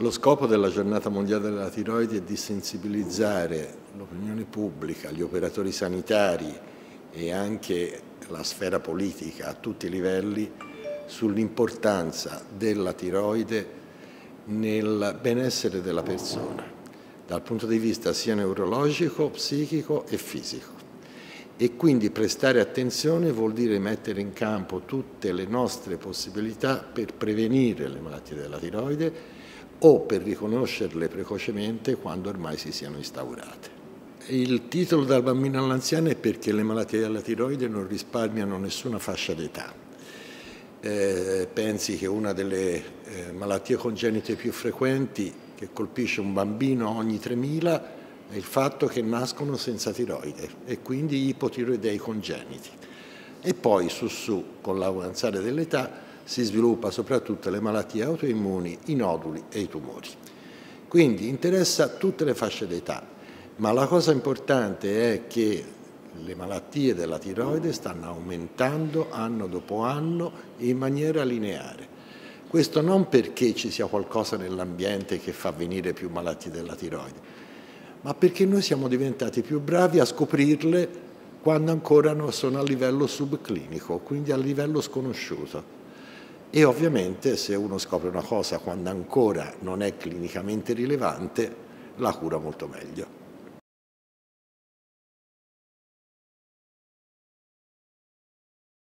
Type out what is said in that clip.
Lo scopo della giornata mondiale della tiroide è di sensibilizzare l'opinione pubblica, gli operatori sanitari e anche la sfera politica a tutti i livelli sull'importanza della tiroide nel benessere della persona, dal punto di vista sia neurologico, psichico e fisico. E quindi prestare attenzione vuol dire mettere in campo tutte le nostre possibilità per prevenire le malattie della tiroide o per riconoscerle precocemente quando ormai si siano instaurate. Il titolo dal bambino all'anziano è perché le malattie della tiroide non risparmiano nessuna fascia d'età. Eh, pensi che una delle eh, malattie congenite più frequenti che colpisce un bambino ogni 3.000 è il fatto che nascono senza tiroide e quindi ipotiroidei congeniti. E poi su su, con l'avanzare dell'età, si sviluppa soprattutto le malattie autoimmuni, i noduli e i tumori. Quindi interessa tutte le fasce d'età, ma la cosa importante è che le malattie della tiroide stanno aumentando anno dopo anno in maniera lineare. Questo non perché ci sia qualcosa nell'ambiente che fa venire più malattie della tiroide, ma perché noi siamo diventati più bravi a scoprirle quando ancora non sono a livello subclinico, quindi a livello sconosciuto. E ovviamente se uno scopre una cosa quando ancora non è clinicamente rilevante, la cura molto meglio.